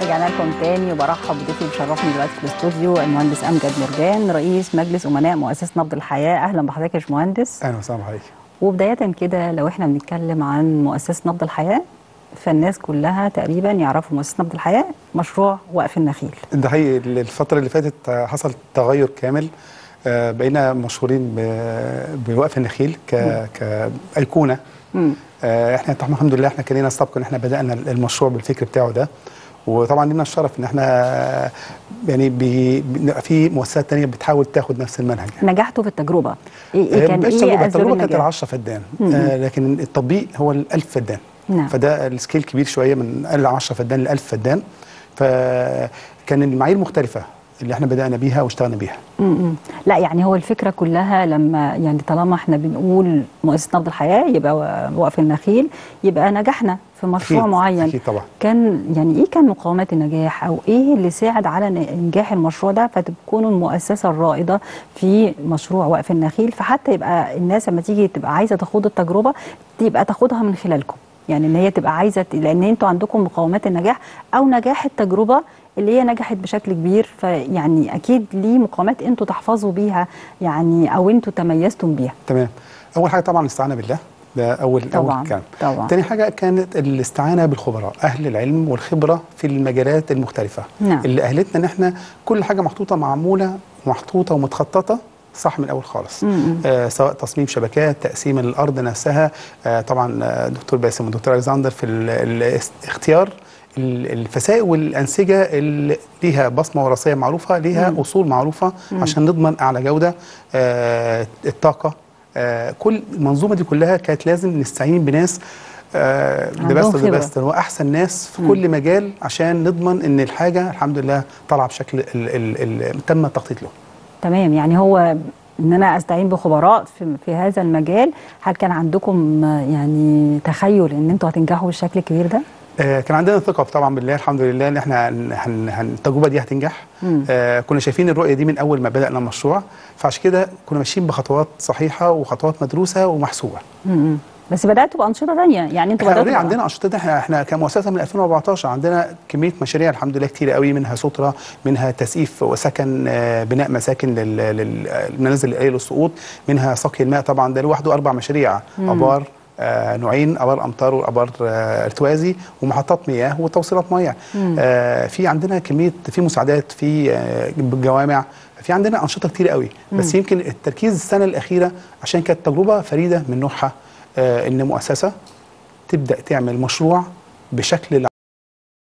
رجعنا لكم تاني وبرحب بضيفي بيشرفني دلوقتي في الاستوديو المهندس أمجد مرجان رئيس مجلس أمناء مؤسسة نبض الحياة. أهلا بحضرتك يا باشمهندس. أهلا وسهلا بحضرتك. وبداية كده لو إحنا بنتكلم عن مؤسسة نبض الحياة فالناس كلها تقريبا يعرفوا مؤسسة نبض الحياة مشروع وقف النخيل. ده حقيقي. الفترة اللي فاتت حصل تغير كامل آه، بقينا مشهورين بوقف النخيل ك كأيقونة. آه، إحنا طبعا الحمد لله إحنا كان لنا سبق إن إحنا بدأنا المشروع بالفكر بتاعه ده. وطبعا لنا الشرف إن إحنا يعني بي في مؤسسات تانية بتحاول تاخد نفس المنهج. نجحتوا في التجربة. إيه, إيه كان إيه التجربه كانت النجاح 10 فدان آه، لكن التطبيق هو ال 1000 فدان نعم. فده السكيل كبير شوية من ال 10 فدان ل 1000 فدان فكان المعايير مختلفة. اللي إحنا بدأنا بيها واشتغلنا بيها. لا يعني هو الفكرة كلها لما يعني طالما إحنا بنقول مؤسسة نبض الحياة يبقى وقف النخيل يبقى نجحنا في مشروع أكيد، معين. أكيد طبعا. كان يعني إيه كان مقومات النجاح؟ أو إيه اللي ساعد على نجاح المشروع ده فتكونوا المؤسسة الرائدة في مشروع وقف النخيل؟ فحتى يبقى الناس لما تيجي تبقى عايزة تخوض التجربة تبقى تاخدها من خلالكم. يعني إن هي تبقى عايزة لأن أنتوا عندكم مقومات النجاح أو نجاح التجربة اللي هي نجحت بشكل كبير فيعني أكيد ليه مقومات أنتوا تحفظوا بيها يعني أو أنتوا تميزتم بيها. تمام. أول حاجة طبعا الاستعانه بالله. ده أول طبعاً، اول كلام. طبعاً. تاني حاجة كانت الاستعانة بالخبراء أهل العلم والخبرة في المجالات المختلفة. نعم. اللي أهلتنا إن إحنا كل حاجة محطوطة معمولة محطوطة ومتخططة صح من الأول خالص. م-م. آه سواء تصميم شبكات تقسيم الأرض نفسها. آه طبعا آه، دكتور باسم ودكتور ألكسندر في ال- ال- اختيار ال- الفسائق والأنسجة اللي ليها بصمة وراثية معروفة ليها أصول معروفة عشان نضمن أعلى جودة. آه الطاقة. آه كل المنظومة دي كلها كانت لازم نستعين بناس آه عندهم بس. بس واحسن ناس في كل مجال عشان نضمن إن الحاجة الحمد لله طالعه بشكل ال ال ال تم التخطيط له. تمام يعني هو إن أنا أستعين بخبراء في, في هذا المجال هل كان عندكم يعني تخيل إن أنتوا هتنجحوا بالشكل الكبير ده آه، كان عندنا ثقة طبعا بالله الحمد لله إن إحنا هن التجربة دي هتنجح. آه كنا شايفين الرؤية دي من أول ما بدأنا المشروع فعشان كده كنا ماشيين بخطوات صحيحة وخطوات مدروسة ومحسوبة م-م. بس بدأتوا بأنشطة ثانية يعني أنتوا بدأتوا عندنا أنشطة؟ إحنا إحنا كمؤسسة من 2014 عندنا كمية مشاريع الحمد لله كتير قوي منها ستره منها تسقيف وسكن آه، بناء مساكن لل- لل- للمنازل القليله للسقوط منها سقي الماء طبعا. ده لوحده أربع مشاريع. أبار آه نوعين أبار أمطار وأبار آه ارتوازي ومحطات مياه وتوصيلات مياه. آه في عندنا كمية في مساعدات في جوامع. في عندنا أنشطة كتير قوي. بس يمكن التركيز السنة الأخيرة عشان كانت تجربة فريدة من نوعها. إن مؤسسة تبدأ تعمل مشروع بشكل